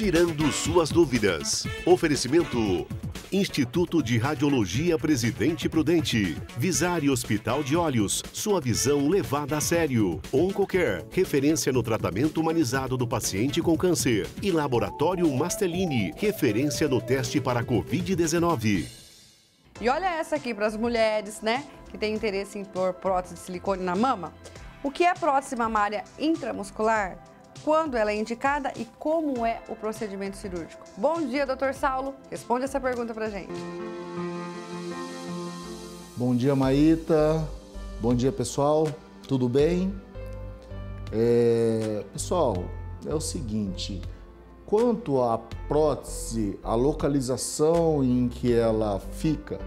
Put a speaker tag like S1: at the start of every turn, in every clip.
S1: tirando suas dúvidas. Oferecimento Instituto de Radiologia Presidente Prudente, Visare Hospital de Olhos, sua visão levada a sério. Oncocare, referência no tratamento humanizado do paciente com câncer. E Laboratório Mastellini, referência no teste para Covid-19.
S2: E olha essa aqui para as mulheres, né, que têm interesse em pôr prótese de silicone na mama. O que é prótese mamária intramuscular? Quando ela é indicada e como é o procedimento cirúrgico. Bom dia, doutor Saulo. Responde essa pergunta pra gente.
S3: Bom dia, Maíta. Bom dia, pessoal. Tudo bem? É... Pessoal, é o seguinte, quanto à prótese, a localização em que ela fica,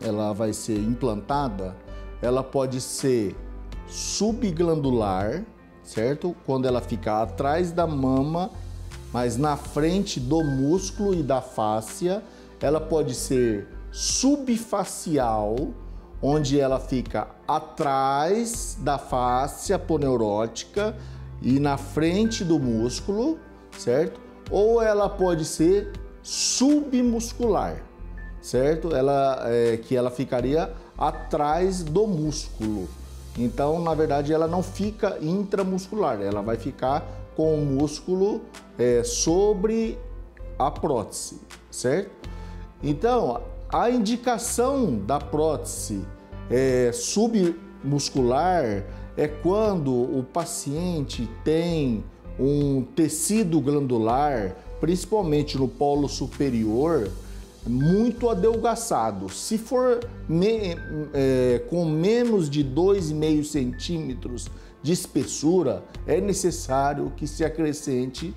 S3: ela vai ser implantada, ela pode ser subglandular, certo? Quando ela fica atrás da mama, mas na frente do músculo e da fáscia, ela pode ser subfacial, onde ela fica atrás da fáscia poneurótica e na frente do músculo, certo? Ou ela pode ser submuscular, certo? Ela é, que ela ficaria atrás do músculo. Então, na verdade, ela não fica intramuscular, ela vai ficar com o músculo é, sobre a prótese, certo? Então, a indicação da prótese é, submuscular é quando o paciente tem um tecido glandular, principalmente no polo superior, muito adelgaçado. Se for me, é, com menos de 2,5 centímetros de espessura, é necessário que se acrescente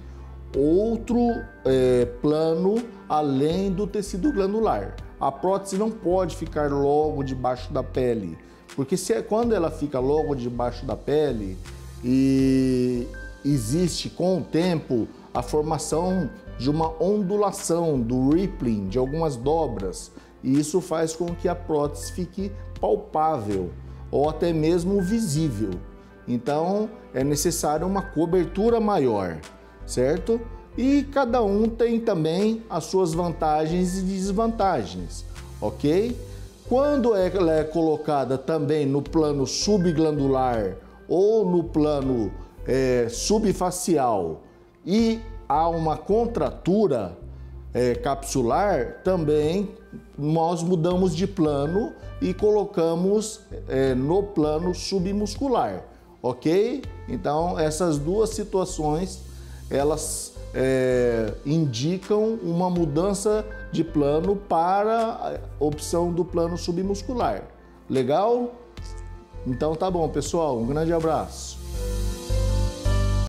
S3: outro é, plano além do tecido glandular. A prótese não pode ficar logo debaixo da pele, porque se, é, quando ela fica logo debaixo da pele e existe com o tempo a formação de uma ondulação, do rippling, de algumas dobras, e isso faz com que a prótese fique palpável ou até mesmo visível. Então é necessário uma cobertura maior, certo? E cada um tem também as suas vantagens e desvantagens, ok? Quando ela é colocada também no plano subglandular ou no plano é, subfacial e há uma contratura é, capsular, também nós mudamos de plano e colocamos é, no plano submuscular, ok? Então essas duas situações elas é, indicam uma mudança de plano para a opção do plano submuscular. Legal? Então tá bom, pessoal. Um grande abraço.